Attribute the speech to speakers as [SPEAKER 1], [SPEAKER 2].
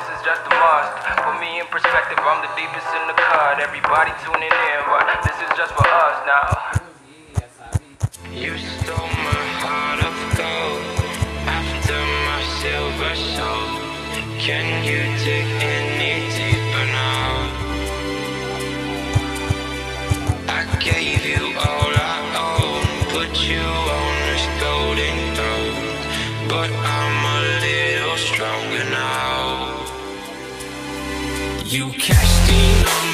[SPEAKER 1] This is just a must. Put me in perspective, I'm the deepest in the cut. Everybody tuning in, but this is just for us now.
[SPEAKER 2] You stole my heart of gold after my silver soul. Can you dig any deeper now? I gave you all I own, put you on this golden throne, but I'm a little stronger now. You cashed in on